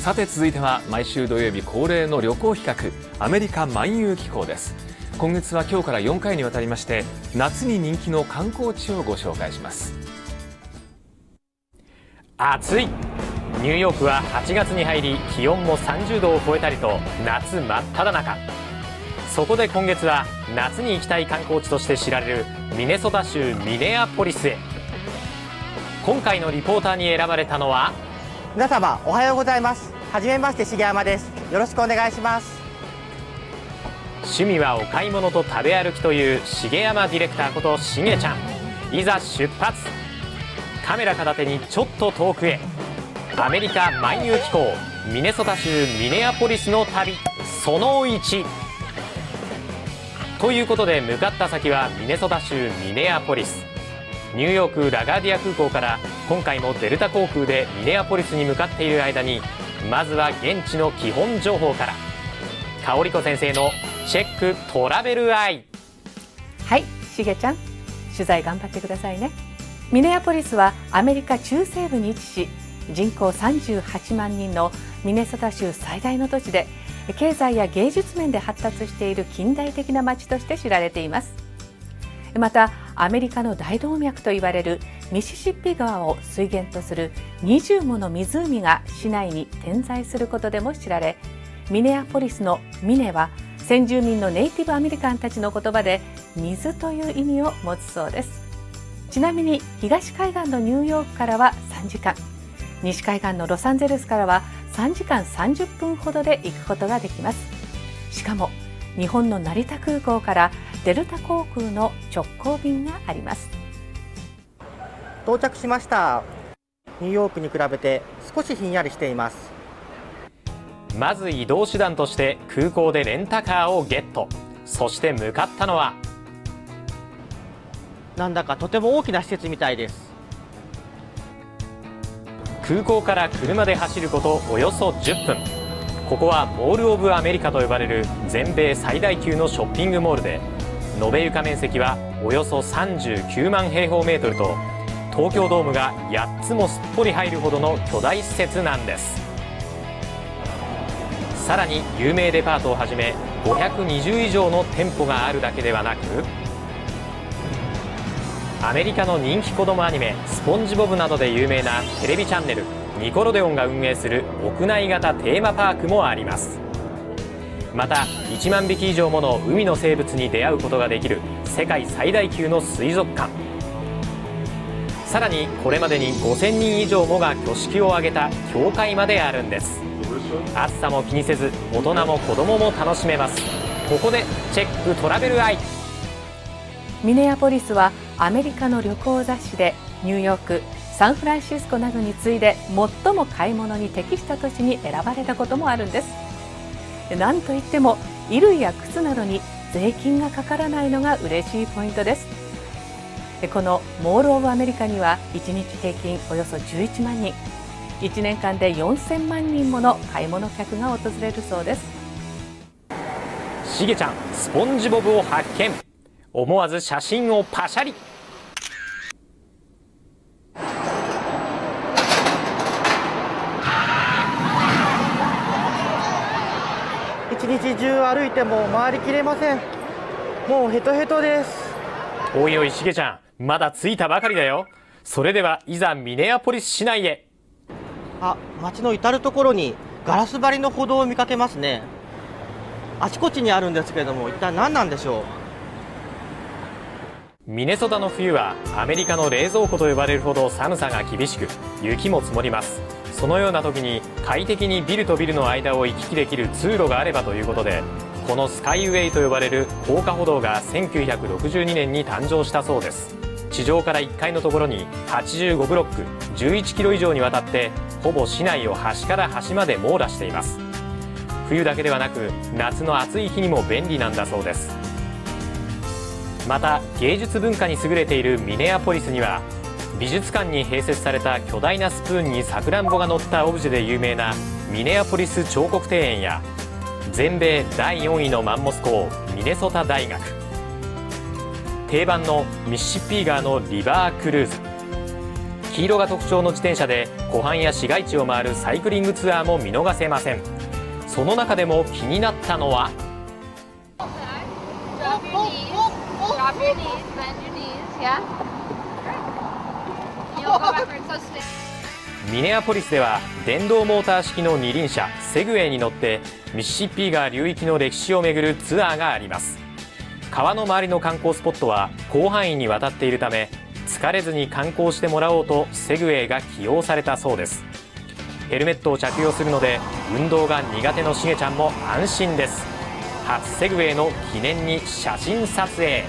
さて続いては毎週土曜日恒例の旅行企画アメリカ漫遊機構です。今月は今日から4回にわたりまして夏に人気の観光地をご紹介します。暑い。ニューヨークは8月に入り気温も30度を超えたりと夏真っ只中。そこで今月は夏に行きたい観光地として知られるミネソタ州ミネアポリスへ。今回のリポーターに選ばれたのは皆様おはようございます。はじめまして重山です。よろしくお願いします。趣味はお買い物と食べ歩きという重山ディレクターことしげちゃん。いざ出発。カメラ片手にちょっと遠くへ。アメリカ漫遊機構ミネソタ州ミネアポリスの旅。その1ということで向かった先はミネソタ州ミネアポリス。ニューヨークラガーディア空港から今回もデルタ航空でミネアポリスに向かっている間にまずは現地の基本情報から。香織子先生のチェックトラベルアイ。はいしげちゃん。取材頑張ってくださいね。ミネアポリスはアメリカ中西部に位置し人口38万人のミネソタ州最大の都市で経済や芸術面で発達している近代的な街として知られています。またアメリカの大動脈といわれるミシシッピ川を水源とする20もの湖が市内に点在することでも知られミネアポリスのミネは先住民のネイティブアメリカンたちの言葉で水という意味を持つそうです。ちなみに東海岸のニューヨークからは3時間。西海岸のロサンゼルスからは3時間30分ほどで行くことができます。しかも日本の成田空港からデルタ航空の直行便があります。到着しました。ニューヨークに比べて少しひんやりしています。まず移動手段として空港でレンタカーをゲット。そして向かったのはなんだかとても大きな施設みたいです。空港から車で走ることおよそ10分。ここはモール・オブ・アメリカと呼ばれる全米最大級のショッピングモールで延べ床面積はおよそ39万平方メートルと東京ドームが8つもすっぽり入るほどの巨大施設なんです。さらに有名デパートをはじめ520以上の店舗があるだけではなくアメリカの人気子供アニメ「スポンジボブ」などで有名なテレビチャンネルニコロデオンが運営する屋内型テーマパークもあります。また1万匹以上もの海の生物に出会うことができる世界最大級の水族館。さらにこれまでに5000人以上もが挙式を挙げた教会まであるんです。暑さも気にせず大人も子供も楽しめます。ここでチェックトラベルアイミネアポリスはアメリカの旅行雑誌でニューヨークサンフランシスコなどに次いで最も買い物に適した都市に選ばれたこともあるんです。なんといっても衣類や靴などに税金がかからないのが嬉しいポイントです。このモール・オブ・アメリカには1日平均およそ11万人。1年間で4000万人もの買い物客が訪れるそうです。しげちゃんスポンジボブを発見。思わず写真をパシャリ。日中歩いても回りきれません。もうヘトヘトです。おいおいしげちゃん。まだ着いたばかりだよ。それではいざミネアポリス市内へ。あ街の至る所にガラス張りの歩道を見かけますね。あちこちにあるんですけれども一体何なんでしょう？ミネソタの冬はアメリカの冷蔵庫と呼ばれるほど寒さが厳しく雪も積もりますそのような時に快適にビルとビルの間を行き来できる通路があればということでこのスカイウェイと呼ばれる高架歩道が1962年に誕生したそうです。地上から1階のところに85ブロック11キロ以上にわたってほぼ市内を端から端まで網羅しています。冬だけではなく夏の暑い日にも便利なんだそうです。また芸術文化に優れているミネアポリスには美術館に併設された巨大なスプーンにさくらんぼが乗ったオブジェで有名なミネアポリス彫刻庭園や全米第4位のマンモス校ミネソタ大学定番のミシシッピー川のリバークルーズ黄色が特徴の自転車で湖畔や市街地を回るサイクリングツアーも見逃せませんその中でも気になったのは？Drop your knees. Drop your knees. Bend your knees. Yeah. ミネアポリスでは電動モーター式の二輪車セグウェイに乗ってミシシッピ川流域の歴史を巡るツアーがあります。川の周りの観光スポットは広範囲にわたっているため疲れずに観光してもらおうとセグウェイが起用されたそうです。ヘルメットを着用するので運動が苦手のしげちゃんも安心です。初セグウェイの記念に写真撮影。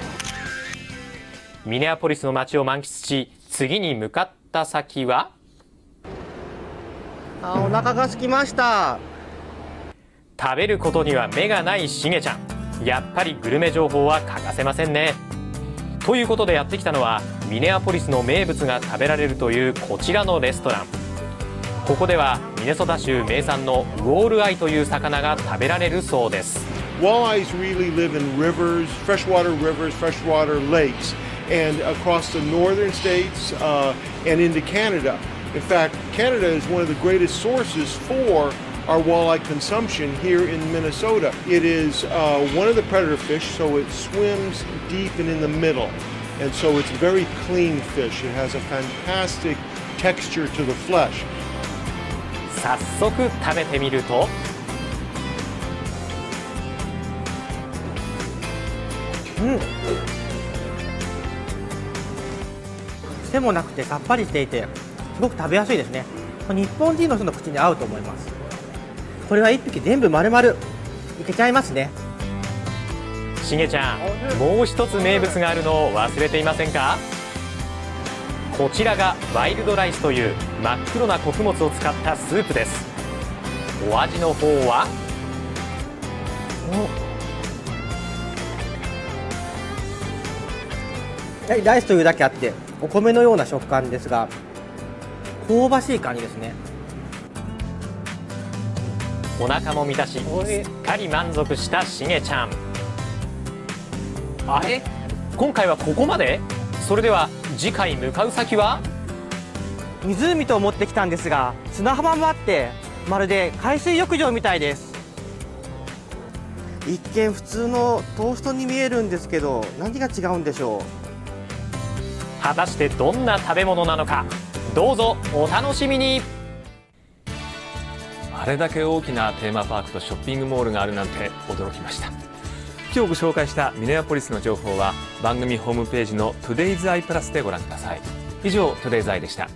ミネアポリスの街を満喫し次に向かった先は？あお腹が空きました。食べることには目がないしげちゃん。やっぱりグルメ情報は欠かせませんね。ということでやってきたのはミネアポリスの名物が食べられるというこちらのレストラン。ここではミネソタ州名産のウォールアイという魚が食べられるそうです。Walleyes really live in rivers, freshwater rivers, freshwater lakes, and across the northern states uh, and into Canada. In fact, Canada is one of the greatest sources for our walleye consumption here in Minnesota. It is uh, one of the predator fish, so it swims deep and in the middle. And so it's very clean fish. It has a fantastic texture to the flesh. 早速食べてみると 癖もなくてさっぱりしていてすごく食べやすいですね。日本人の人の口に合うと思います。これは1匹全部丸々いけちゃいますね。しげちゃんもう一つ名物があるのを忘れていませんか？こちらがワイルドライスという真っ黒な穀物を使ったスープです。お味の方は？ライスというだけあってお米のような食感ですが香ばしい感じですね。お腹も満たしすっかり満足したしげちゃん。あれ？今回はここまで？それでは次回向かう先は？湖と思ってきたんですが砂浜もあってまるで海水浴場みたいです。一見普通のトーストに見えるんですけど何が違うんでしょう？果たしてどんな食べ物なのか。どうぞお楽しみに。あれだけ大きなテーマパークとショッピングモールがあるなんて驚きました。今日ご紹介したミネアポリスの情報は番組ホームページの Today's Eye プラスでご覧ください。以上 Today's Eye でした。